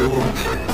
Lord.